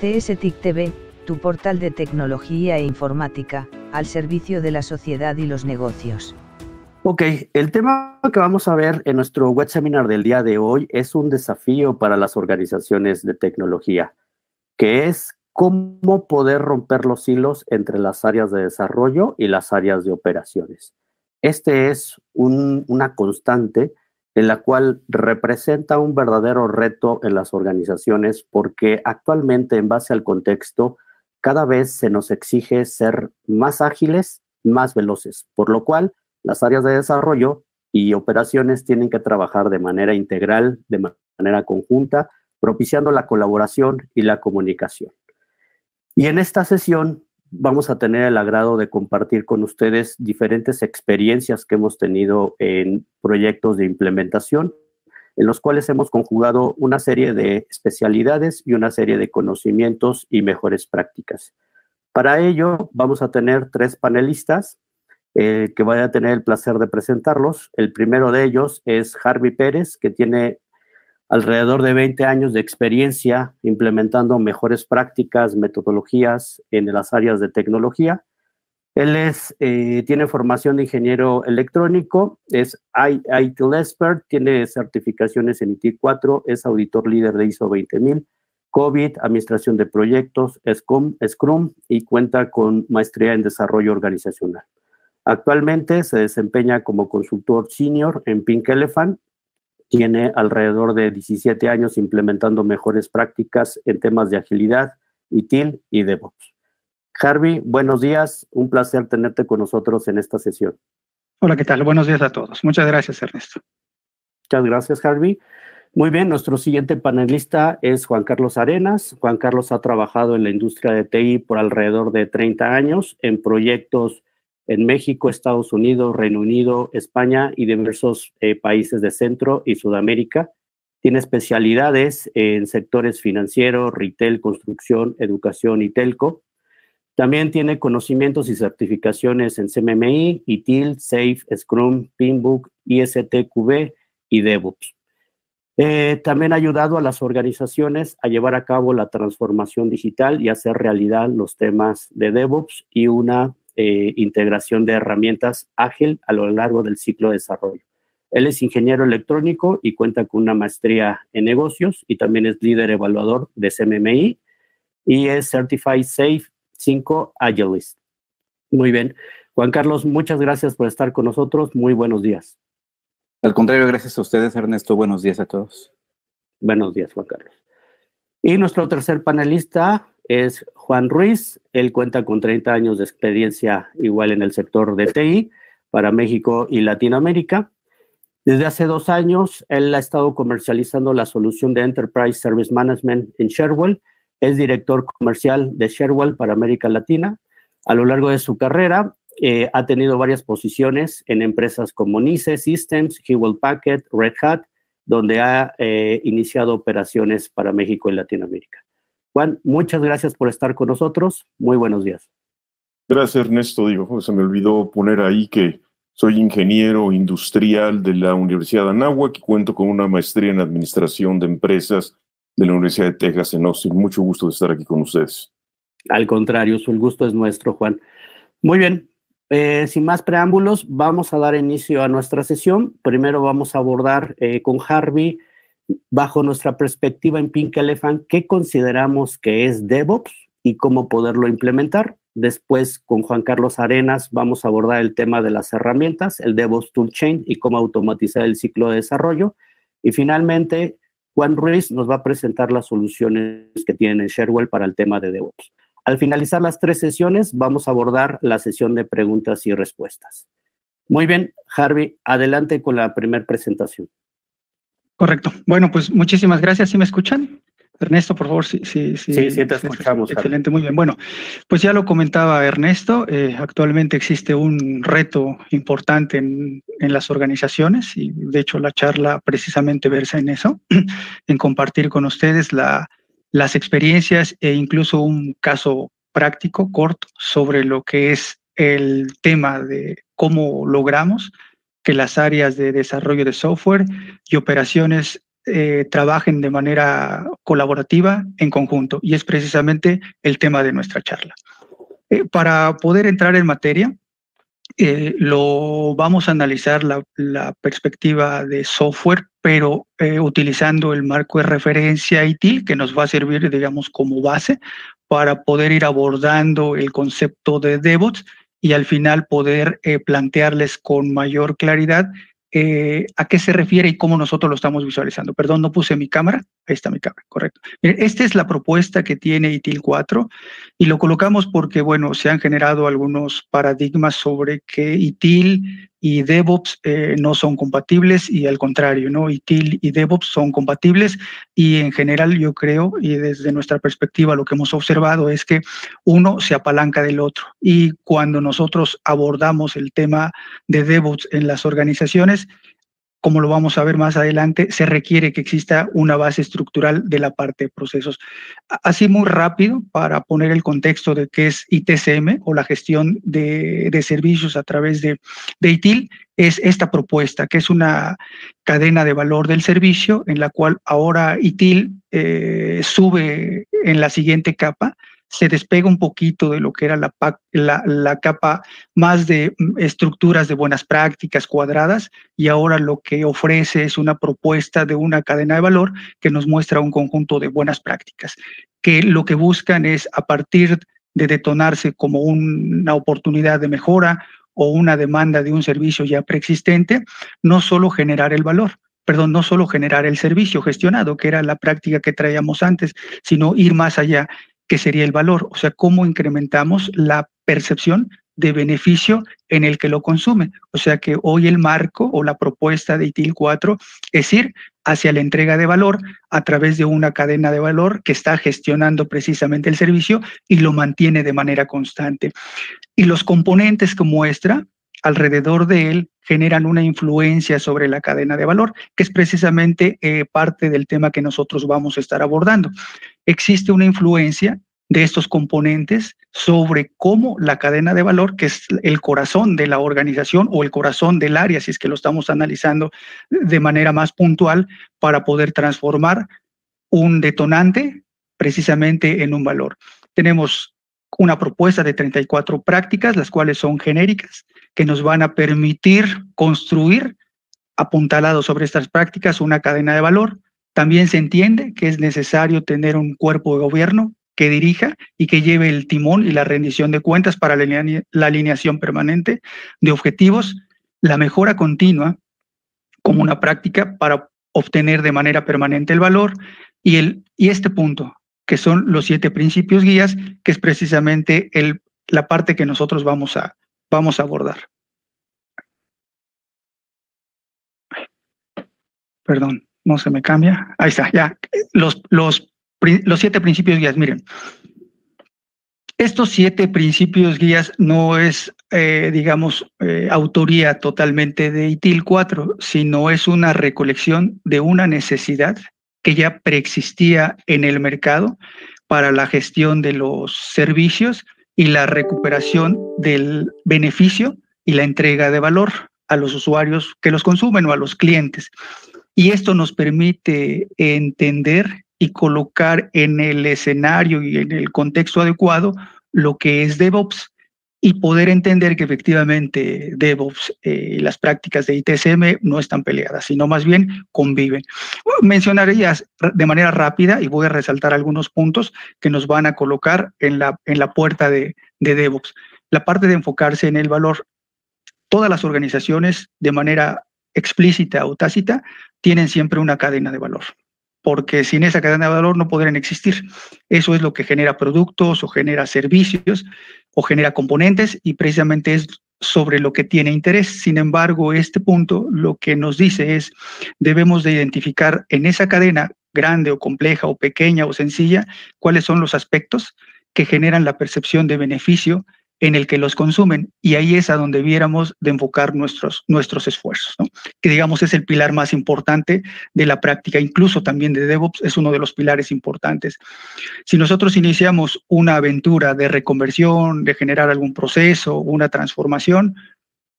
CSTIC TV, tu portal de tecnología e informática, al servicio de la sociedad y los negocios. Ok, el tema que vamos a ver en nuestro web seminar del día de hoy es un desafío para las organizaciones de tecnología, que es cómo poder romper los hilos entre las áreas de desarrollo y las áreas de operaciones. Este es una constante en la cual representa un verdadero reto en las organizaciones porque actualmente en base al contexto cada vez se nos exige ser más ágiles, más veloces, por lo cual las áreas de desarrollo y operaciones tienen que trabajar de manera integral, de manera conjunta, propiciando la colaboración y la comunicación. Y en esta sesión vamos a tener el agrado de compartir con ustedes diferentes experiencias que hemos tenido en proyectos de implementación, en los cuales hemos conjugado una serie de especialidades y una serie de conocimientos y mejores prácticas. Para ello, vamos a tener tres panelistas eh, que voy a tener el placer de presentarlos. El primero de ellos es Harvey Pérez, que tiene alrededor de 20 años de experiencia implementando mejores prácticas, metodologías en las áreas de tecnología. Él es, eh, tiene formación de ingeniero electrónico, es IT expert, tiene certificaciones en IT 4, es auditor líder de ISO 20000, COVID, administración de proyectos, Scrum, Scrum y cuenta con maestría en desarrollo organizacional. Actualmente se desempeña como consultor senior en Pink Elephant tiene alrededor de 17 años implementando mejores prácticas en temas de agilidad, ITIL y DevOps. Harvey, buenos días. Un placer tenerte con nosotros en esta sesión. Hola, ¿qué tal? Buenos días a todos. Muchas gracias, Ernesto. Muchas gracias, Harvey. Muy bien, nuestro siguiente panelista es Juan Carlos Arenas. Juan Carlos ha trabajado en la industria de TI por alrededor de 30 años en proyectos en México, Estados Unidos, Reino Unido, España y diversos eh, países de Centro y Sudamérica. Tiene especialidades en sectores financieros, retail, construcción, educación y telco. También tiene conocimientos y certificaciones en CMMI, ITIL, SAFE, Scrum, Pinbook, ISTQB y DevOps. Eh, también ha ayudado a las organizaciones a llevar a cabo la transformación digital y hacer realidad los temas de DevOps y una eh, integración de herramientas ágil a lo largo del ciclo de desarrollo. Él es ingeniero electrónico y cuenta con una maestría en negocios y también es líder evaluador de CMMI y es Certified Safe 5 Agilist. Muy bien. Juan Carlos, muchas gracias por estar con nosotros. Muy buenos días. Al contrario, gracias a ustedes, Ernesto. Buenos días a todos. Buenos días, Juan Carlos. Y nuestro tercer panelista es Juan Ruiz. Él cuenta con 30 años de experiencia igual en el sector de TI para México y Latinoamérica. Desde hace dos años, él ha estado comercializando la solución de Enterprise Service Management en Sherwell. Es director comercial de Sherwell para América Latina. A lo largo de su carrera, eh, ha tenido varias posiciones en empresas como Nice Systems, Hewlett Packard, Red Hat, donde ha eh, iniciado operaciones para México y Latinoamérica. Juan, muchas gracias por estar con nosotros. Muy buenos días. Gracias, Ernesto. Digo, se me olvidó poner ahí que soy ingeniero industrial de la Universidad de Anáhuac y cuento con una maestría en administración de empresas de la Universidad de Texas en Austin. Mucho gusto de estar aquí con ustedes. Al contrario, el gusto es nuestro, Juan. Muy bien, eh, sin más preámbulos, vamos a dar inicio a nuestra sesión. Primero vamos a abordar eh, con Harvey bajo nuestra perspectiva en Pink Elephant, qué consideramos que es DevOps y cómo poderlo implementar. Después, con Juan Carlos Arenas, vamos a abordar el tema de las herramientas, el DevOps Toolchain y cómo automatizar el ciclo de desarrollo. Y finalmente, Juan Ruiz nos va a presentar las soluciones que tiene Sherwell para el tema de DevOps. Al finalizar las tres sesiones, vamos a abordar la sesión de preguntas y respuestas. Muy bien, Harvey, adelante con la primera presentación. Correcto. Bueno, pues muchísimas gracias. ¿Sí me escuchan? Ernesto, por favor, sí, sí, sí. Sí, sí te escuchamos. Excelente, muy bien. Bueno, pues ya lo comentaba Ernesto, eh, actualmente existe un reto importante en, en, las organizaciones y de hecho la charla precisamente versa en eso, en compartir con ustedes la, las experiencias e incluso un caso práctico corto sobre lo que es el tema de cómo logramos que las áreas de desarrollo de software y operaciones eh, trabajen de manera colaborativa en conjunto y es precisamente el tema de nuestra charla. Eh, para poder entrar en materia, eh, lo vamos a analizar la, perspectiva de software, pero utilizando el marco de referencia ITIL que nos va a servir, digamos, como base para poder ir abordando el concepto de DevOps y al final poder plantearles con mayor claridad eh, a qué se refiere y cómo nosotros lo estamos visualizando. Perdón, no puse mi cámara. Ahí está mi cámara, correcto. esta es la propuesta que tiene ITIL 4 y lo colocamos porque, bueno, se han generado algunos paradigmas sobre que ITIL y DevOps eh, no son compatibles y al contrario, ¿no? ITIL y DevOps son compatibles y en general yo creo y desde nuestra perspectiva lo que hemos observado es que uno se apalanca del otro y cuando nosotros abordamos el tema de DevOps en las organizaciones, como lo vamos a ver más adelante, se requiere que exista una base estructural de la parte de procesos. Así muy rápido, para poner el contexto de qué es ITCM o la gestión de, servicios a través de, de, ITIL, es esta propuesta, que es una cadena de valor del servicio en la cual ahora ITIL eh, sube en la siguiente capa se despega un poquito de lo que era la, capa más de mm, estructuras de buenas prácticas cuadradas y ahora lo que ofrece es una propuesta de una cadena de valor que nos muestra un conjunto de buenas prácticas, que lo que buscan es a partir de detonarse como una oportunidad de mejora o una demanda de un servicio ya preexistente, no solo generar el valor, perdón, no solo generar el servicio gestionado, que era la práctica que traíamos antes, sino ir más allá que sería el valor, o sea, cómo incrementamos la percepción de beneficio en el que lo consume. O sea que hoy el marco o la propuesta de ITIL 4 es ir hacia la entrega de valor a través de una cadena de valor que está gestionando precisamente el servicio y lo mantiene de manera constante. Y los componentes que muestra alrededor de él generan una influencia sobre la cadena de valor, que es precisamente eh, parte del tema que nosotros vamos a estar abordando. Existe una influencia de estos componentes sobre cómo la cadena de valor, que es el corazón de la organización o el corazón del área, si es que lo estamos analizando de manera más puntual, para poder transformar un detonante precisamente en un valor. Tenemos una propuesta de 34 prácticas, las cuales son genéricas, que nos van a permitir construir, apuntalado sobre estas prácticas, una cadena de valor. También se entiende que es necesario tener un cuerpo de gobierno que dirija y que lleve el timón y la rendición de cuentas para la alineación permanente de objetivos, la mejora continua como una práctica para obtener de manera permanente el valor y, el, y este punto, que son los siete principios guías, que es precisamente el, la parte que nosotros vamos a, vamos a abordar. Perdón, no se me cambia. Ahí está, ya. Los, los, los siete principios guías, miren. Estos siete principios guías no es, eh, digamos, eh, autoría totalmente de ITIL 4, sino es una recolección de una necesidad que ya preexistía en el mercado para la gestión de los servicios y la recuperación del beneficio y la entrega de valor a los usuarios que los consumen o a los clientes. Y esto nos permite entender y colocar en el escenario y en el contexto adecuado lo que es DevOps y poder entender que efectivamente DevOps y eh, las prácticas de ITSM no están peleadas, sino más bien conviven. Mencionaré ya de manera rápida y voy a resaltar algunos puntos que nos van a colocar en la, en la puerta de, de DevOps. La parte de enfocarse en el valor. Todas las organizaciones, de manera explícita o tácita, tienen siempre una cadena de valor porque sin esa cadena de valor no podrían existir. Eso es lo que genera productos o genera servicios o genera componentes y precisamente es sobre lo que tiene interés. Sin embargo, este punto lo que nos dice es, debemos de identificar en esa cadena grande o compleja o pequeña o sencilla, cuáles son los aspectos que generan la percepción de beneficio en el que los consumen. Y ahí es a donde viéramos de enfocar nuestros, nuestros esfuerzos, que digamos es el pilar más importante de la práctica, incluso también de DevOps, es uno de los pilares importantes. Si nosotros iniciamos una aventura de reconversión, de generar algún proceso, una transformación,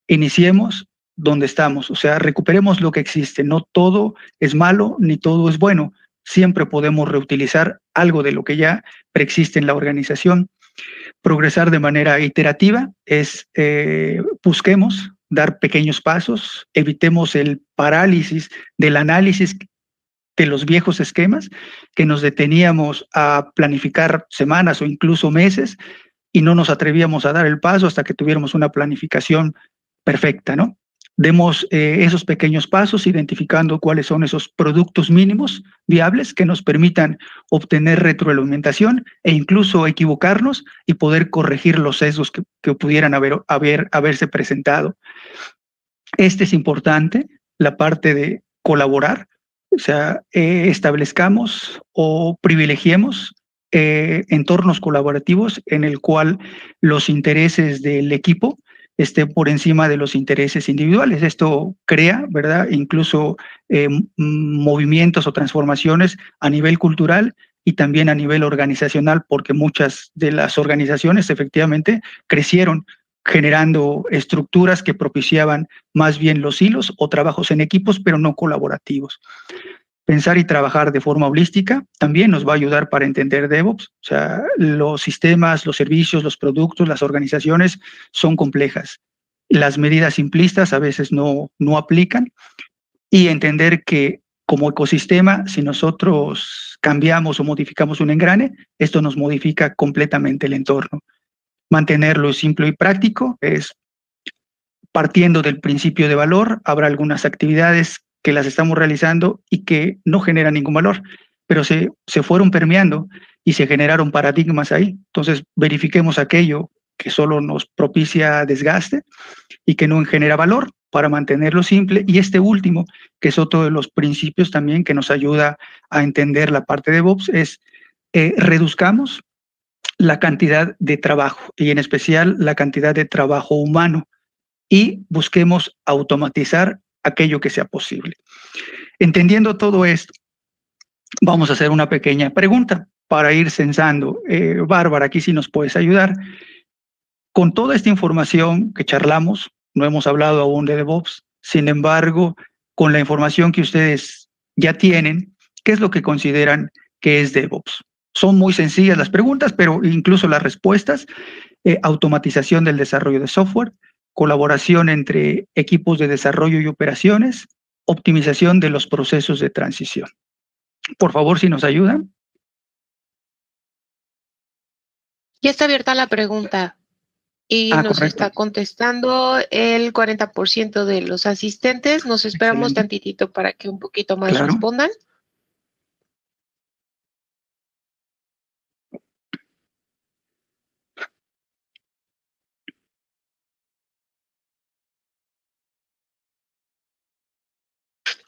iniciemos donde estamos, o sea, recuperemos lo que existe, no todo es malo ni todo es bueno, siempre podemos reutilizar algo de lo que ya preexiste en la organización. Progresar de manera iterativa es eh, busquemos dar pequeños pasos, evitemos el parálisis del análisis de los viejos esquemas que nos deteníamos a planificar semanas o incluso meses y no nos atrevíamos a dar el paso hasta que tuviéramos una planificación perfecta, ¿no? Demos eh, esos pequeños pasos identificando cuáles son esos productos mínimos viables que nos permitan obtener retroalimentación e incluso equivocarnos y poder corregir los sesgos que, que pudieran haber, haber, haberse presentado. Este es importante, la parte de colaborar, o sea, eh, establezcamos o privilegiemos eh, entornos colaborativos en el cual los intereses del equipo estén por encima de los intereses individuales. Esto crea, ¿verdad? Incluso eh, movimientos o transformaciones a nivel cultural y también a nivel organizacional, porque muchas de las organizaciones efectivamente crecieron generando estructuras que propiciaban más bien los hilos o trabajos en equipos, pero no colaborativos. Pensar y trabajar de forma holística también nos va a ayudar para entender DevOps. O sea, los sistemas, los servicios, los productos, las organizaciones son complejas. Las medidas simplistas a veces no, no aplican y entender que como ecosistema, si nosotros cambiamos o modificamos un engrane, esto nos modifica completamente el entorno mantenerlo simple y práctico es partiendo del principio de valor, habrá algunas actividades que las estamos realizando y que no generan ningún valor, pero se, se fueron permeando y se generaron paradigmas ahí. Entonces, verifiquemos aquello que solo nos propicia desgaste y que no genera valor para mantenerlo simple. Y este último, que es otro de los principios también que nos ayuda a entender la parte de DevOps, es eh, reduzcamos la cantidad de trabajo y en especial la cantidad de trabajo humano y busquemos automatizar aquello que sea posible. Entendiendo todo esto, vamos a hacer una pequeña pregunta para ir censando. Eh, Bárbara, aquí sí nos puedes ayudar. Con toda esta información que charlamos, no hemos hablado aún de DevOps, sin embargo, con la información que ustedes ya tienen, ¿qué es lo que consideran que es DevOps? Son muy sencillas las preguntas, pero incluso las respuestas, eh, automatización del desarrollo de software, colaboración entre equipos de desarrollo y operaciones, optimización de los procesos de transición. Por favor, si nos ayudan. Ya está abierta la pregunta y ah, nos está contestando el 40% de los asistentes. Nos esperamos tantitito para que un poquito más respondan.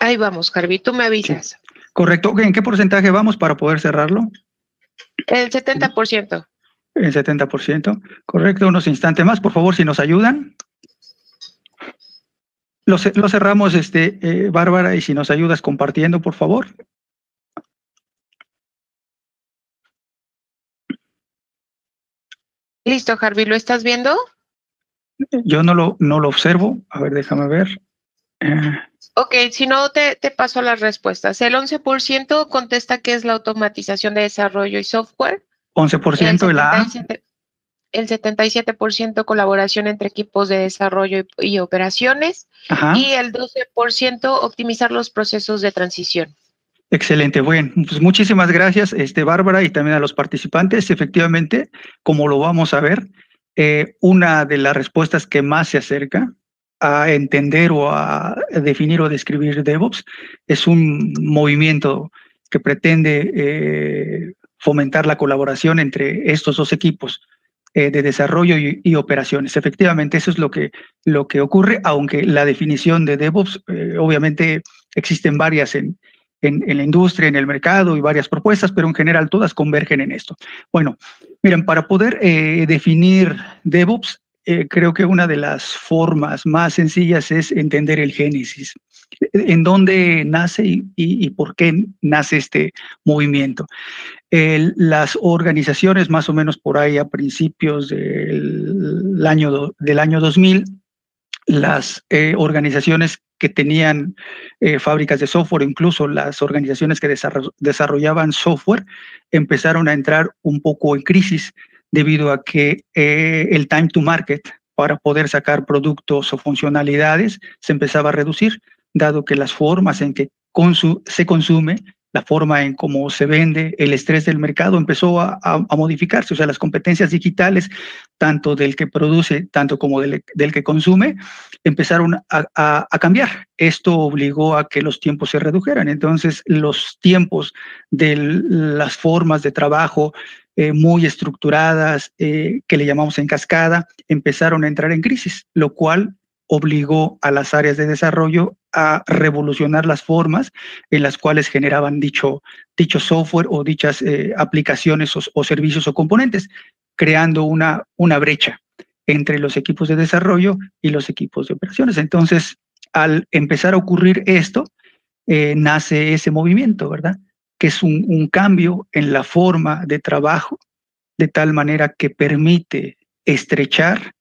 Ahí vamos, Carvi, tú me avisas. Correcto. ¿En qué porcentaje vamos para poder cerrarlo? El 70%. El 70%. Correcto. Unos instantes más, por favor, si nos ayudan. Lo, cerramos, este, eh, Bárbara, y si nos ayudas compartiendo, por favor. Listo, Harvey, ¿lo estás viendo? Yo no lo, no lo observo. A ver, déjame ver. Ok, si no, te, te paso las respuestas. El 11% contesta que es la automatización de desarrollo y software. 11% el la El 77% colaboración entre equipos de desarrollo y, operaciones. Y el 12% optimizar los procesos de transición. Excelente, bueno, pues muchísimas gracias, este, Bárbara, y también a los participantes. Efectivamente, como lo vamos a ver, eh, una de las respuestas que más se acerca a entender o a definir o describir DevOps. Es un movimiento que pretende eh, fomentar la colaboración entre estos dos equipos eh, de desarrollo y, operaciones. Efectivamente, eso es lo que, lo que ocurre, aunque la definición de DevOps, eh, obviamente existen varias en, en, en, la industria, en el mercado y varias propuestas, pero en general todas convergen en esto. Bueno, miren, para poder definir DevOps eh, creo que una de las formas más sencillas es entender el génesis, en dónde nace y, por qué nace este movimiento. las organizaciones, más o menos por ahí a principios del año, del año 2000, las eh, organizaciones que tenían eh, fábricas de software, incluso las organizaciones que desarrollaban software, empezaron a entrar un poco en crisis debido a que eh, el time to market para poder sacar productos o funcionalidades se empezaba a reducir, dado que las formas en que se consume la forma en cómo se vende, el estrés del mercado empezó a, modificarse, o sea, las competencias digitales, tanto del que produce, tanto como del, que consume, empezaron a, cambiar. Esto obligó a que los tiempos se redujeran. Entonces, los tiempos de las formas de trabajo eh, muy estructuradas, eh, que le llamamos en cascada, empezaron a entrar en crisis, lo cual obligó a las áreas de desarrollo a revolucionar las formas en las cuales generaban dicho, dicho software o dichas eh, aplicaciones o, servicios o componentes, creando una, una brecha entre los equipos de desarrollo y los equipos de operaciones. Entonces, al empezar a ocurrir esto, nace ese movimiento, ¿verdad? Que es un, cambio en la forma de trabajo, de tal manera que permite estrechar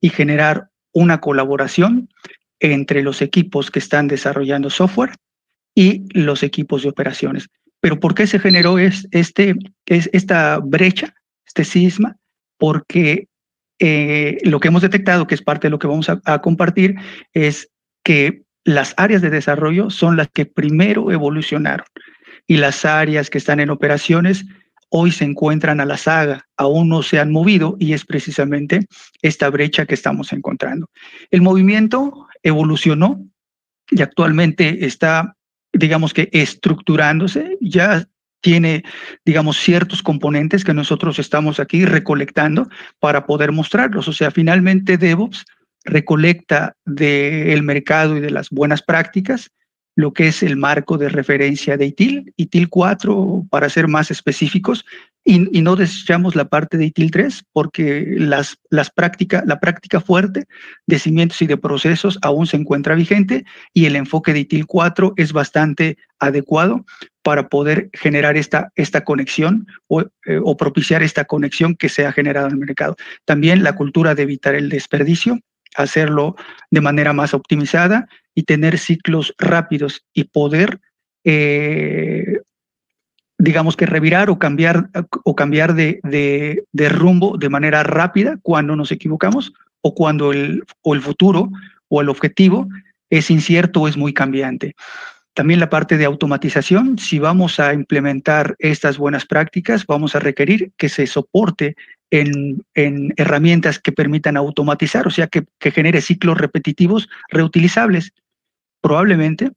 y generar una colaboración entre los equipos que están desarrollando software y los equipos de operaciones. Pero ¿por qué se generó este, esta brecha, este cisma? Porque eh, lo que hemos detectado, que es parte de lo que vamos a compartir, es que las áreas de desarrollo son las que primero evolucionaron y las áreas que están en operaciones hoy se encuentran a la saga, aún no se han movido y es precisamente esta brecha que estamos encontrando. El movimiento evolucionó y actualmente está, digamos que, estructurándose, ya tiene, digamos, ciertos componentes que nosotros estamos aquí recolectando para poder mostrarlos. O sea, finalmente DevOps recolecta del mercado y de las buenas prácticas lo que es el marco de referencia de ITIL, ITIL 4 para ser más específicos, y, no desechamos la parte de ITIL 3 porque las, las práctica, la práctica fuerte de cimientos y de procesos aún se encuentra vigente y el enfoque de ITIL 4 es bastante adecuado para poder generar esta, esta conexión eh, o propiciar esta conexión que se ha generado en el mercado. También la cultura de evitar el desperdicio, hacerlo de manera más optimizada y tener ciclos rápidos y poder, eh, digamos que revirar o cambiar, o cambiar de, de, rumbo de manera rápida cuando nos equivocamos o cuando el, o el futuro o el objetivo es incierto o es muy cambiante. También la parte de automatización, si vamos a implementar estas buenas prácticas, vamos a requerir que se soporte en, en herramientas que permitan automatizar, o sea, que, que genere ciclos repetitivos reutilizables. Probablemente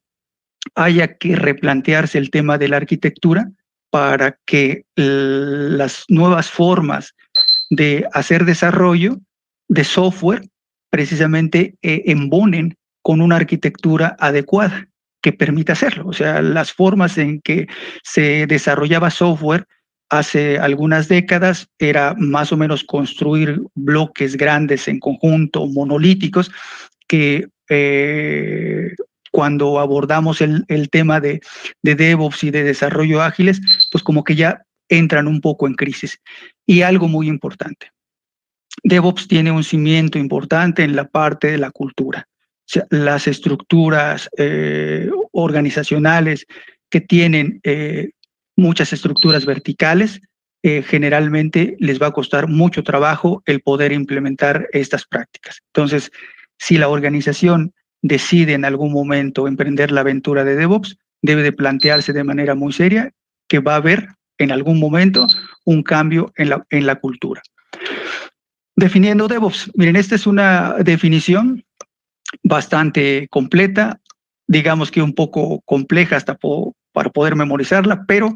haya que replantearse el tema de la arquitectura para que las nuevas formas de hacer desarrollo de software precisamente eh, embonen con una arquitectura adecuada que permita hacerlo. O sea, las formas en que se desarrollaba software hace algunas décadas era más o menos construir bloques grandes en conjunto, monolíticos, que eh, cuando abordamos el, tema de, de, DevOps y de desarrollo ágiles, pues como que ya entran un poco en crisis. Y algo muy importante, DevOps tiene un cimiento importante en la parte de la cultura. Las estructuras eh, organizacionales que tienen eh, muchas estructuras verticales, eh, generalmente les va a costar mucho trabajo el poder implementar estas prácticas. Entonces, si la organización decide en algún momento emprender la aventura de DevOps, debe de plantearse de manera muy seria que va a haber en algún momento un cambio en la, en la cultura. Definiendo DevOps, miren, esta es una definición bastante completa, digamos que un poco compleja hasta para poder memorizarla, pero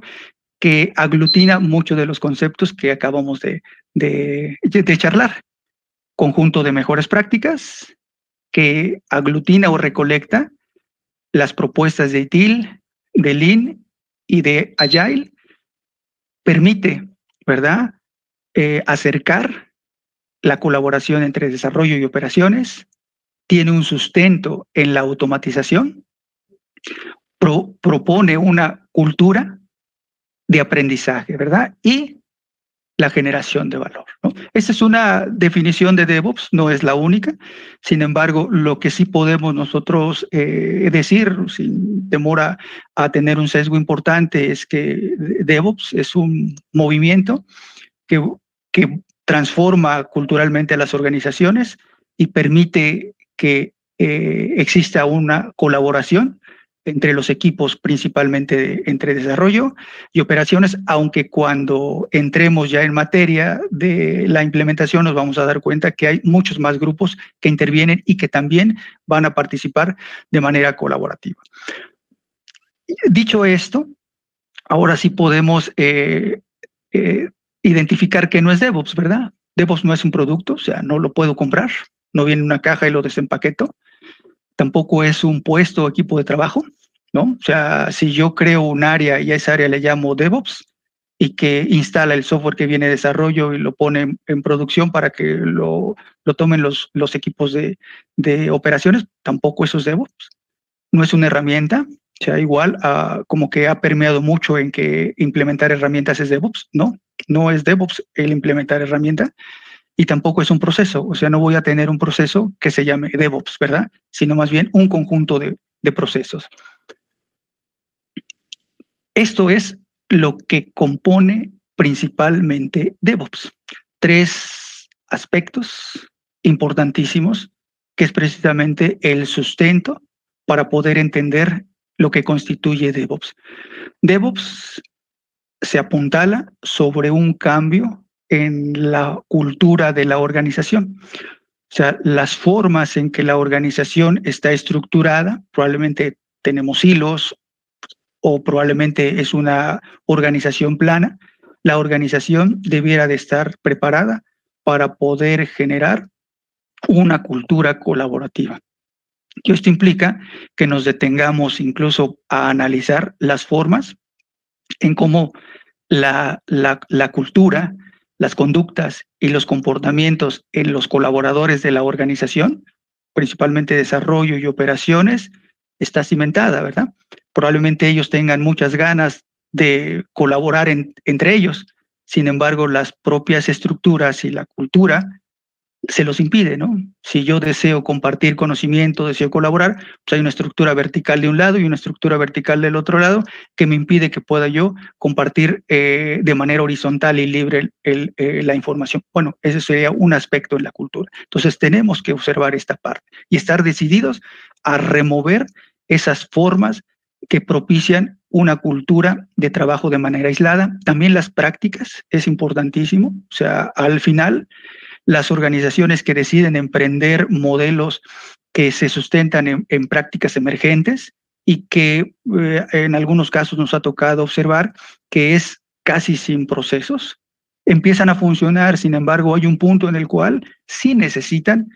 que aglutina muchos de los conceptos que acabamos de, charlar. Conjunto de mejores prácticas, que aglutina o recolecta las propuestas de ITIL, de Lean y de Agile, permite, ¿verdad?, eh, acercar la colaboración entre desarrollo y operaciones, tiene un sustento en la automatización, propone una cultura de aprendizaje, ¿verdad? Y la generación de valor. ¿no? Esa es una definición de DevOps, no es la única. Sin embargo, lo que sí podemos nosotros eh, decir, sin temor a, tener un sesgo importante, es que DevOps es un movimiento que, que transforma culturalmente a las organizaciones y permite que eh, exista una colaboración entre los equipos, principalmente entre desarrollo y operaciones, aunque cuando entremos ya en materia de la implementación nos vamos a dar cuenta que hay muchos más grupos que intervienen y que también van a participar de manera colaborativa. Dicho esto, ahora sí podemos eh, eh, identificar que no es DevOps, ¿verdad? DevOps no es un producto, o sea, no lo puedo comprar, no viene en una caja y lo desempaqueto tampoco es un puesto o equipo de trabajo, ¿no? O sea, si yo creo un área y a esa área le llamo DevOps y que instala el software que viene de desarrollo y lo pone en, producción para que lo, lo tomen los, los equipos de, de, operaciones, tampoco eso es DevOps. No es una herramienta, o sea, igual ah, como que ha permeado mucho en que implementar herramientas es DevOps, ¿no? No es DevOps el implementar herramienta, y tampoco es un proceso, o sea, no voy a tener un proceso que se llame DevOps, ¿verdad? Sino más bien un conjunto de, procesos. Esto es lo que compone principalmente DevOps. Tres aspectos importantísimos, que es precisamente el sustento para poder entender lo que constituye DevOps. DevOps se apuntala sobre un cambio en la cultura de la organización. O sea, las formas en que la organización está estructurada, probablemente tenemos hilos o probablemente es una organización plana, la organización debiera de estar preparada para poder generar una cultura colaborativa. Esto implica que nos detengamos incluso a analizar las formas en cómo la, la, la cultura las conductas y los comportamientos en los colaboradores de la organización, principalmente desarrollo y operaciones, está cimentada, ¿verdad? Probablemente ellos tengan muchas ganas de colaborar entre ellos, sin embargo, las propias estructuras y la cultura se los impide, ¿no? Si yo deseo compartir conocimiento, deseo colaborar, pues hay una estructura vertical de un lado y una estructura vertical del otro lado que me impide que pueda yo compartir eh, de manera horizontal y libre eh, la información. Bueno, ese sería un aspecto en la cultura. Entonces tenemos que observar esta parte y estar decididos a remover esas formas que propician una cultura de trabajo de manera aislada. También las prácticas es importantísimo. O sea, al final las organizaciones que deciden emprender modelos que se sustentan en, prácticas emergentes y que eh, en algunos casos nos ha tocado observar que es casi sin procesos, empiezan a funcionar, sin embargo hay un punto en el cual sí necesitan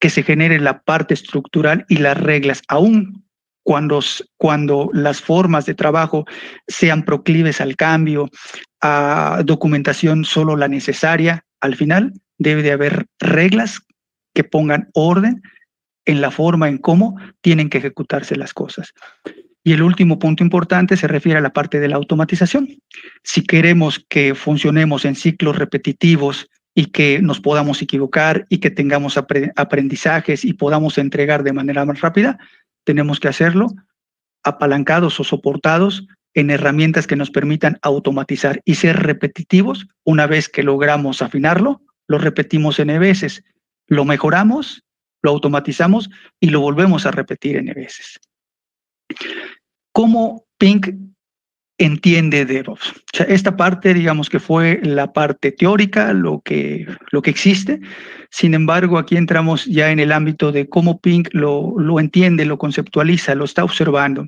que se genere la parte estructural y las reglas, aún cuando, cuando las formas de trabajo sean proclives al cambio, a documentación solo la necesaria, al final debe de haber reglas que pongan orden en la forma en cómo tienen que ejecutarse las cosas. Y el último punto importante se refiere a la parte de la automatización. Si queremos que funcionemos en ciclos repetitivos y que nos podamos equivocar y que tengamos aprendizajes y podamos entregar de manera más rápida, tenemos que hacerlo apalancados o soportados en herramientas que nos permitan automatizar y ser repetitivos una vez que logramos afinarlo, lo repetimos N veces, lo mejoramos, lo automatizamos y lo volvemos a repetir N veces. ¿Cómo Pink entiende DevOps? Esta parte, digamos que fue la parte teórica, lo que, lo que existe. Sin embargo, aquí entramos ya en el ámbito de cómo Pink lo, lo entiende, lo conceptualiza, lo está observando.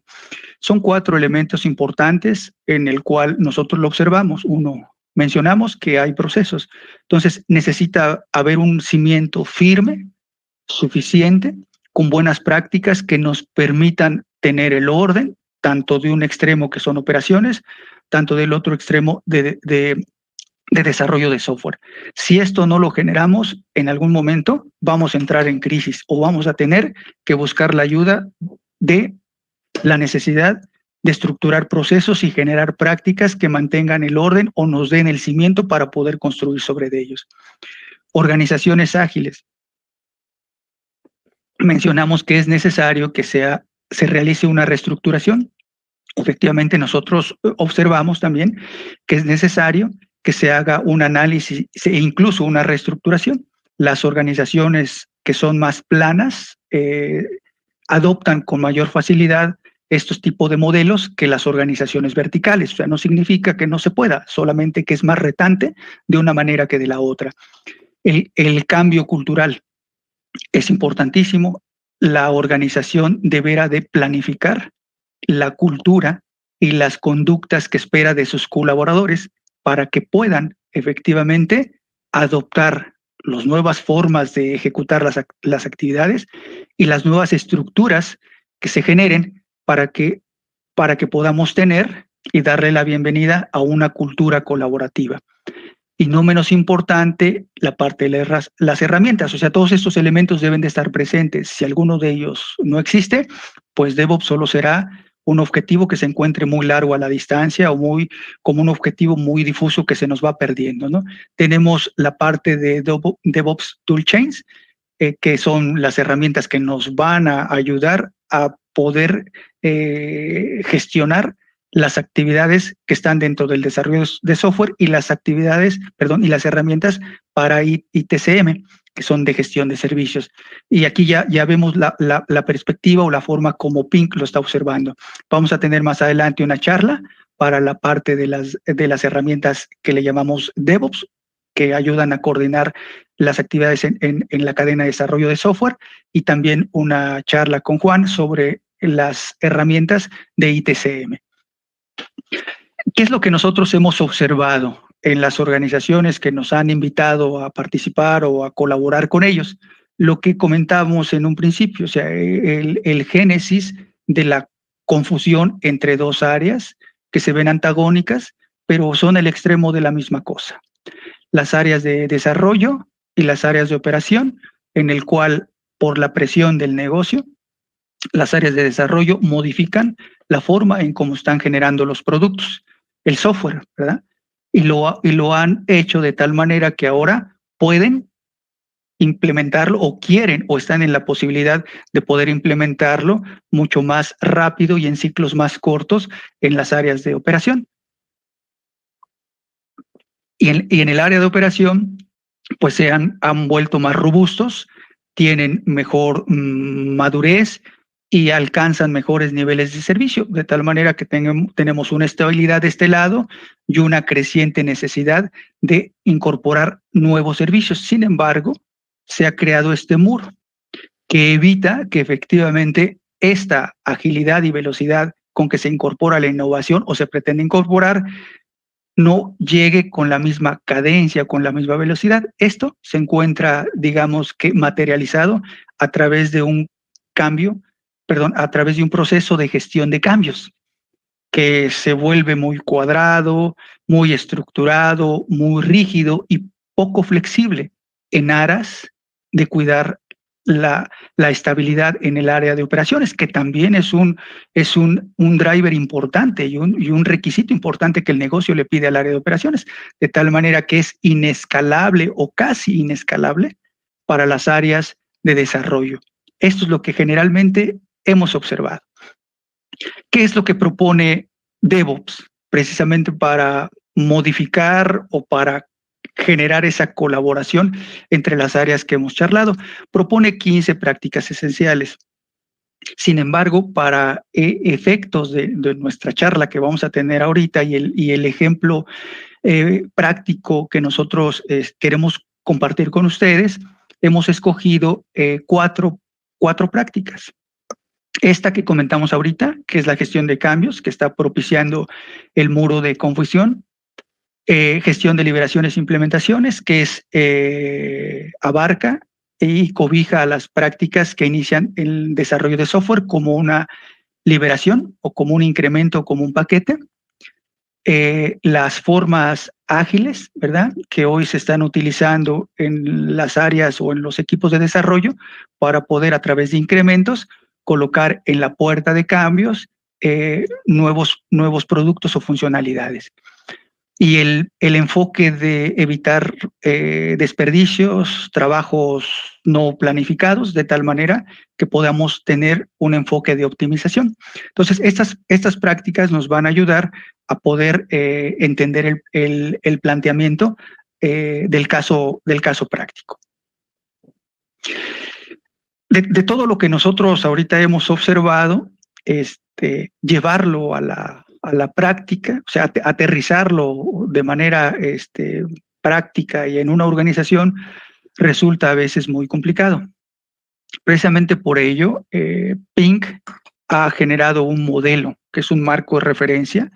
Son cuatro elementos importantes en el cual nosotros lo observamos. Uno, mencionamos que hay procesos. Entonces, necesita haber un cimiento firme, suficiente, con buenas prácticas que nos permitan tener el orden, tanto de un extremo que son operaciones, tanto del otro extremo de, de, desarrollo de software. Si esto no lo generamos, en algún momento vamos a entrar en crisis o vamos a tener que buscar la ayuda de la necesidad de estructurar procesos y generar prácticas que mantengan el orden o nos den el cimiento para poder construir sobre ellos. Organizaciones ágiles. Mencionamos que es necesario que sea, se realice una reestructuración. Efectivamente, nosotros observamos también que es necesario que se haga un análisis e incluso una reestructuración. Las organizaciones que son más planas eh, adoptan con mayor facilidad estos tipos de modelos que las organizaciones verticales. O sea, no significa que no se pueda, solamente que es más retante de una manera que de la otra. El cambio cultural es importantísimo. La organización deberá de planificar la cultura y las conductas que espera de sus colaboradores para que puedan efectivamente adoptar las nuevas formas de ejecutar las, las actividades y las nuevas estructuras que se generen para que, para que podamos tener y darle la bienvenida a una cultura colaborativa. Y no menos importante, la parte de las, herramientas. O sea, todos estos elementos deben de estar presentes. Si alguno de ellos no existe, pues DevOps solo será un objetivo que se encuentre muy largo a la distancia o muy como un objetivo muy difuso que se nos va perdiendo. ¿no? Tenemos la parte de DevOps Toolchains, eh, que son las herramientas que nos van a ayudar a poder eh, gestionar las actividades que están dentro del desarrollo de software y las actividades, perdón, y las herramientas para ITCM que son de gestión de servicios. Y aquí ya, ya vemos la, la, perspectiva o la forma como Pink lo está observando. Vamos a tener más adelante una charla para la parte de las, de las herramientas que le llamamos DevOps, que ayudan a coordinar las actividades en, en, en la cadena de desarrollo de software, y también una charla con Juan sobre las herramientas de ITCM. ¿Qué es lo que nosotros hemos observado? en las organizaciones que nos han invitado a participar o a colaborar con ellos. Lo que comentamos en un principio, o sea, el, el génesis de la confusión entre dos áreas que se ven antagónicas, pero son el extremo de la misma cosa. Las áreas de desarrollo y las áreas de operación, en el cual por la presión del negocio, las áreas de desarrollo modifican la forma en cómo están generando los productos, el software, ¿verdad? y lo, y lo han hecho de tal manera que ahora pueden implementarlo o quieren o están en la posibilidad de poder implementarlo mucho más rápido y en ciclos más cortos en las áreas de operación. Y en, y en el área de operación, pues se han, han vuelto más robustos, tienen mejor mm, madurez y alcanzan mejores niveles de servicio, de tal manera que tenemos una estabilidad de este lado y una creciente necesidad de incorporar nuevos servicios. Sin embargo, se ha creado este muro que evita que efectivamente esta agilidad y velocidad con que se incorpora la innovación o se pretende incorporar no llegue con la misma cadencia, con la misma velocidad. Esto se encuentra, digamos que materializado a través de un cambio perdón, a través de un proceso de gestión de cambios que se vuelve muy cuadrado, muy estructurado, muy rígido y poco flexible en aras de cuidar la, la, estabilidad en el área de operaciones, que también es un, es un, un driver importante y un, y un requisito importante que el negocio le pide al área de operaciones, de tal manera que es inescalable o casi inescalable para las áreas de desarrollo. Esto es lo que generalmente hemos observado. ¿Qué es lo que propone DevOps precisamente para modificar o para generar esa colaboración entre las áreas que hemos charlado? Propone 15 prácticas esenciales. Sin embargo, para eh, efectos de, nuestra charla que vamos a tener ahorita y el, ejemplo eh, práctico que nosotros eh, queremos compartir con ustedes, hemos escogido cuatro prácticas. Esta que comentamos ahorita, que es la gestión de cambios, que está propiciando el muro de confusión, eh, gestión de liberaciones e implementaciones, que es eh, abarca y cobija a las prácticas que inician el desarrollo de software como una liberación o como un incremento como un paquete. Eh, las formas ágiles, ¿verdad? Que hoy se están utilizando en las áreas o en los equipos de desarrollo para poder a través de incrementos colocar en la puerta de cambios eh, nuevos, nuevos productos o funcionalidades. Y el, el enfoque de evitar eh, desperdicios, trabajos no planificados, de tal manera que podamos tener un enfoque de optimización. Entonces, estas, estas prácticas nos van a ayudar a poder eh, entender el, el, el planteamiento del, caso, del caso práctico. De, todo lo que nosotros ahorita hemos observado, este, llevarlo a la, a la práctica, o sea, aterrizarlo de manera este, práctica y en una organización resulta a veces muy complicado. Precisamente por ello, eh, Pink ha generado un modelo que es un marco de referencia,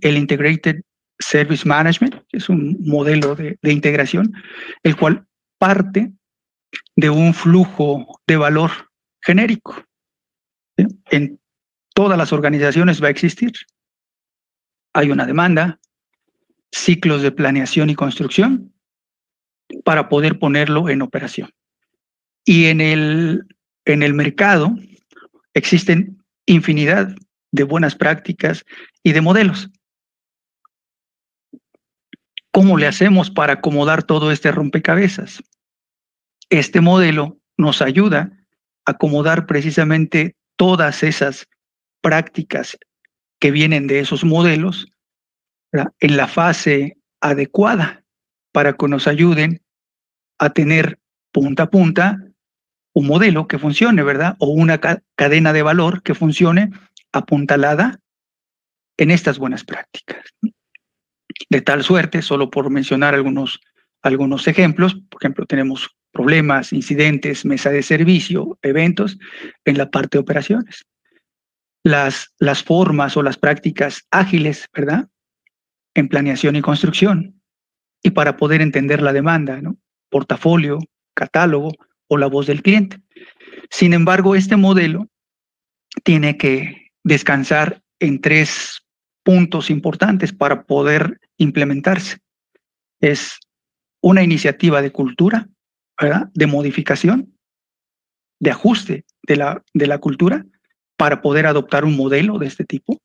el Integrated Service Management, que es un modelo de, de integración, el cual parte de un flujo de valor genérico. En todas las organizaciones va a existir. Hay una demanda, ciclos de planeación y construcción para poder ponerlo en operación. Y en el, en el mercado existen infinidad de buenas prácticas y de modelos. ¿Cómo le hacemos para acomodar todo este rompecabezas? Este modelo nos ayuda a acomodar precisamente todas esas prácticas que vienen de esos modelos en la fase adecuada para que nos ayuden a tener punta a punta un modelo que funcione, ¿verdad? O una ca cadena de valor que funcione apuntalada en estas buenas prácticas. De tal suerte, solo por mencionar algunos, algunos ejemplos, por ejemplo, tenemos problemas, incidentes, mesa de servicio, eventos en la parte de operaciones las, las formas o las prácticas ágiles, ¿verdad? En planeación y construcción. Y para poder entender la demanda, ¿no? Portafolio, catálogo o la voz del cliente. Sin embargo, este modelo tiene que descansar en tres puntos importantes para poder implementarse. Es una iniciativa de cultura, de modificación, de ajuste de la, de la cultura para poder adoptar un modelo de este tipo,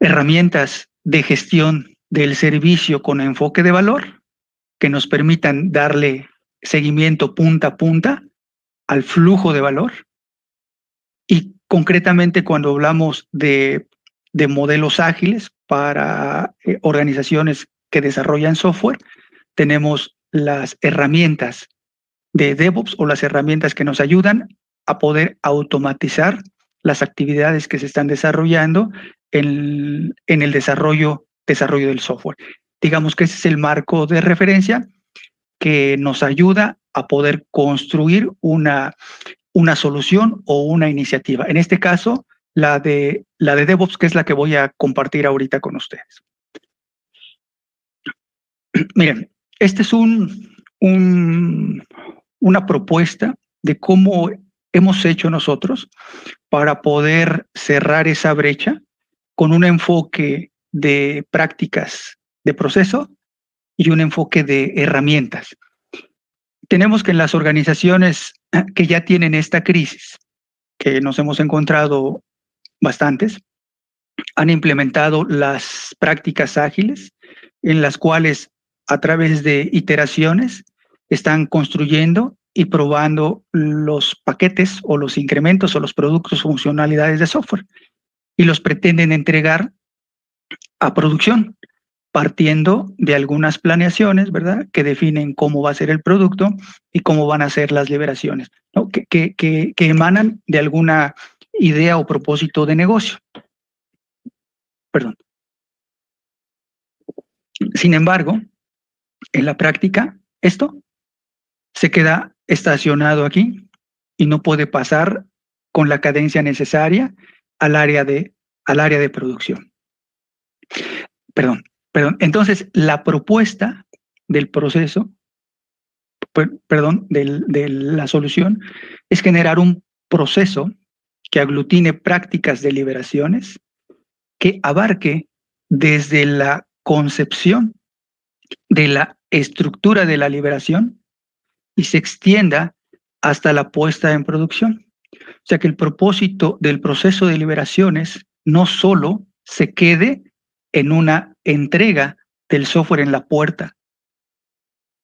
herramientas de gestión del servicio con enfoque de valor que nos permitan darle seguimiento punta a punta al flujo de valor. Y concretamente cuando hablamos de, de modelos ágiles para eh, organizaciones que desarrollan software, tenemos las herramientas de DevOps o las herramientas que nos ayudan a poder automatizar las actividades que se están desarrollando en, en el desarrollo, desarrollo del software. Digamos que ese es el marco de referencia que nos ayuda a poder construir una, una solución o una iniciativa. En este caso, la de, la de DevOps, que es la que voy a compartir ahorita con ustedes. Miren, esta es un, un, una propuesta de cómo hemos hecho nosotros para poder cerrar esa brecha con un enfoque de prácticas de proceso y un enfoque de herramientas. Tenemos que en las organizaciones que ya tienen esta crisis, que nos hemos encontrado bastantes, han implementado las prácticas ágiles en las cuales a través de iteraciones están construyendo y probando los paquetes o los incrementos o los productos funcionalidades de software y los pretenden entregar a producción partiendo de algunas planeaciones, ¿verdad? Que definen cómo va a ser el producto y cómo van a ser las liberaciones, ¿no? que, que emanan de alguna idea o propósito de negocio. Perdón. Sin embargo, en la práctica, esto se queda estacionado aquí y no puede pasar con la cadencia necesaria al área de, al área de producción. Perdón, perdón. Entonces, la propuesta del proceso, perdón, de la solución, es generar un proceso que aglutine prácticas de liberaciones, que abarque desde la concepción de la estructura de la liberación y se extienda hasta la puesta en producción. O sea que el propósito del proceso de liberaciones no solo se quede en una entrega del software en la puerta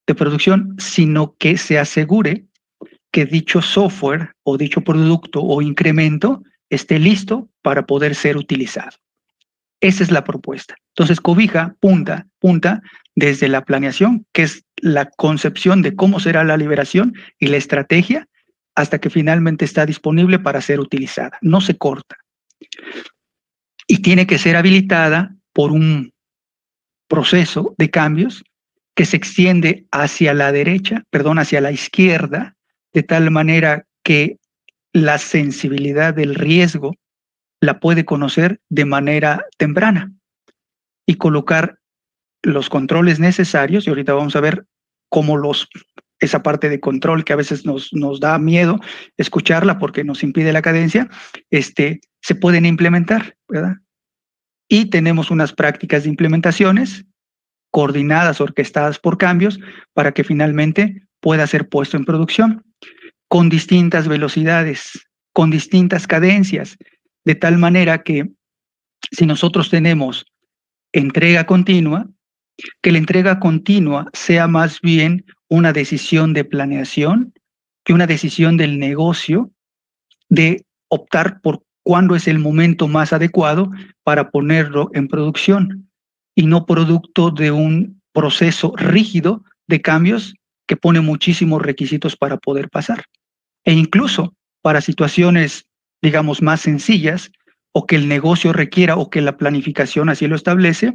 de producción, sino que se asegure que dicho software o dicho producto o incremento esté listo para poder ser utilizado. Esa es la propuesta. Entonces, cobija, punta, punta desde la planeación, que es la concepción de cómo será la liberación y la estrategia, hasta que finalmente está disponible para ser utilizada. No se corta. Y tiene que ser habilitada por un proceso de cambios que se extiende hacia la derecha, perdón, hacia la izquierda, de tal manera que la sensibilidad del riesgo la puede conocer de manera temprana y colocar los controles necesarios, y ahorita vamos a ver cómo los, esa parte de control que a veces nos, nos da miedo escucharla porque nos impide la cadencia, este, se pueden implementar, ¿verdad? Y tenemos unas prácticas de implementaciones coordinadas, orquestadas por cambios, para que finalmente pueda ser puesto en producción con distintas velocidades, con distintas cadencias, de tal manera que si nosotros tenemos entrega continua, que la entrega continua sea más bien una decisión de planeación que una decisión del negocio de optar por cuándo es el momento más adecuado para ponerlo en producción y no producto de un proceso rígido de cambios que pone muchísimos requisitos para poder pasar. E incluso para situaciones, digamos, más sencillas, o que el negocio requiera o que la planificación así lo establece,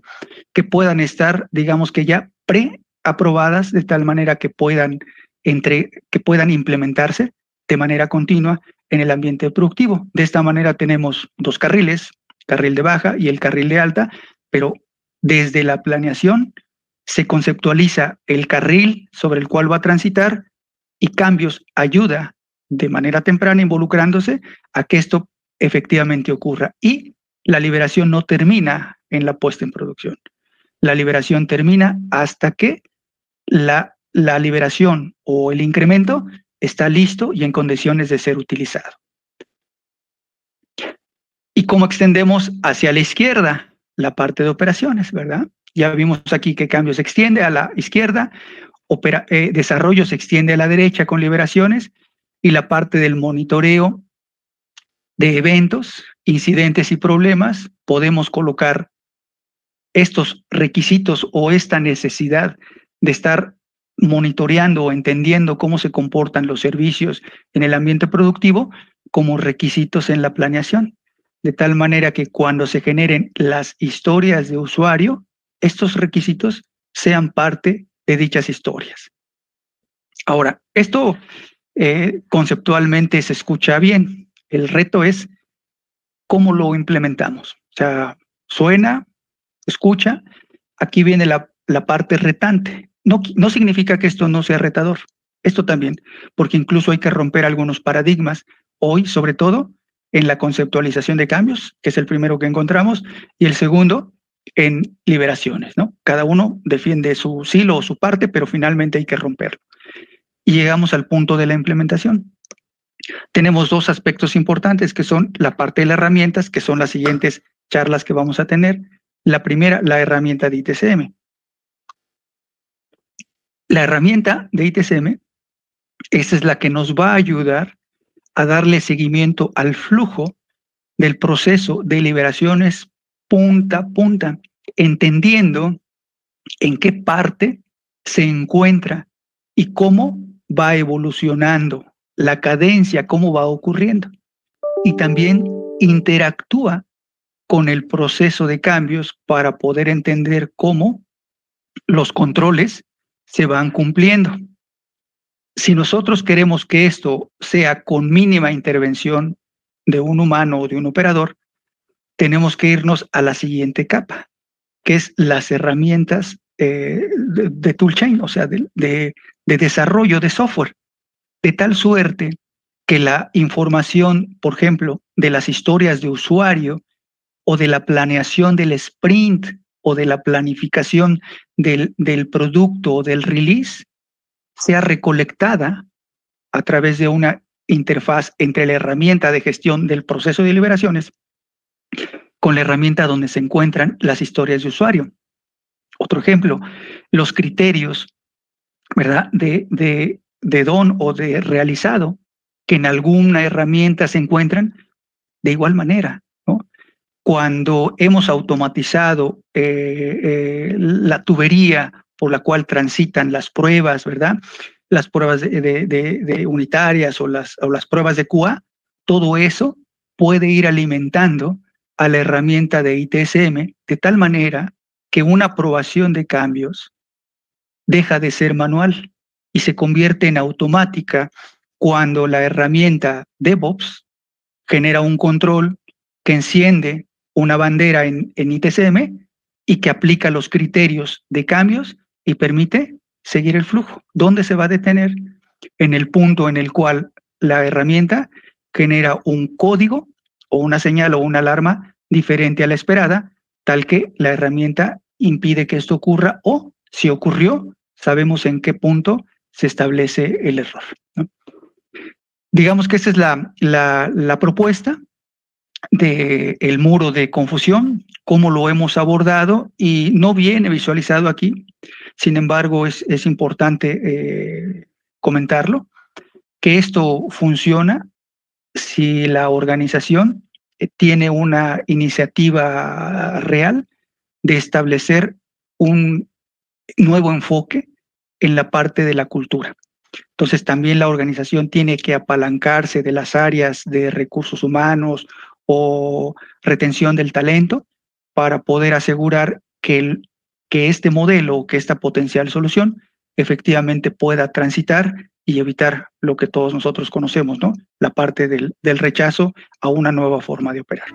que puedan estar, digamos que ya preaprobadas de tal manera que puedan, entre, que puedan implementarse de manera continua en el ambiente productivo. De esta manera tenemos dos carriles, carril de baja y el carril de alta, pero desde la planeación se conceptualiza el carril sobre el cual va a transitar y cambios ayuda de manera temprana involucrándose a que esto efectivamente ocurra. Y la liberación no termina en la puesta en producción. La liberación termina hasta que la, la liberación o el incremento está listo y en condiciones de ser utilizado. ¿Y cómo extendemos hacia la izquierda la parte de operaciones, verdad? Ya vimos aquí que cambio se extiende a la izquierda, eh, desarrollo se extiende a la derecha con liberaciones y la parte del monitoreo de eventos, incidentes y problemas, podemos colocar estos requisitos o esta necesidad de estar monitoreando o entendiendo cómo se comportan los servicios en el ambiente productivo como requisitos en la planeación, de tal manera que cuando se generen las historias de usuario, estos requisitos sean parte de dichas historias. Ahora, esto eh, conceptualmente se escucha bien, el reto es cómo lo implementamos. O sea, suena, escucha, aquí viene la, parte retante. No, no significa que esto no sea retador, esto también, porque incluso hay que romper algunos paradigmas hoy, sobre todo en la conceptualización de cambios, que es el primero que encontramos, y el segundo en liberaciones, ¿no? Cada uno defiende su silo o su parte, pero finalmente hay que romperlo. Y llegamos al punto de la implementación tenemos dos aspectos importantes que son la parte de las herramientas, que son las siguientes charlas que vamos a tener. La primera, la herramienta de ITCM. La herramienta de ITCM, esa es la que nos va a ayudar a darle seguimiento al flujo del proceso de liberaciones punta a punta, entendiendo en qué parte se encuentra y cómo va evolucionando la cadencia, cómo va ocurriendo. Y también interactúa con el proceso de cambios para poder entender cómo los controles se van cumpliendo. Si nosotros queremos que esto sea con mínima intervención de un humano o de un operador, tenemos que irnos a la siguiente capa, que es las herramientas eh, de, toolchain, o sea, de desarrollo de software de tal suerte que la información, por ejemplo, de las historias de usuario o de la planeación del sprint o de la planificación del, del producto o del release sea recolectada a través de una interfaz entre la herramienta de gestión del proceso de liberaciones con la herramienta donde se encuentran las historias de usuario. Otro ejemplo, los criterios, ¿verdad? De, de, de don o de realizado que en alguna herramienta se encuentran de igual manera. Cuando hemos automatizado eh, eh, la tubería por la cual transitan las pruebas, ¿verdad? Las pruebas de, de, unitarias o las, o las pruebas de QA, todo eso puede ir alimentando a la herramienta de ITSM de tal manera que una aprobación de cambios deja de ser manual y se convierte en automática cuando la herramienta DevOps genera un control que enciende una bandera en, en ITSM y que aplica los criterios de cambios y permite seguir el flujo. ¿Dónde se va a detener? En el punto en el cual la herramienta genera un código o una señal o una alarma diferente a la esperada, tal que la herramienta impide que esto ocurra o, si ocurrió, sabemos en qué punto se establece el error. Digamos que esa es la, la, propuesta del el muro de confusión, cómo lo hemos abordado y no viene visualizado aquí. Sin embargo, es, es importante eh, comentarlo, que esto funciona si la organización eh, tiene una iniciativa real de establecer un nuevo enfoque en la parte de la cultura. Entonces también la organización tiene que apalancarse de las áreas de recursos humanos o retención del talento para poder asegurar que, que este modelo, que esta potencial solución efectivamente pueda transitar y evitar lo que todos nosotros conocemos, ¿no? La parte del, del rechazo a una nueva forma de operar.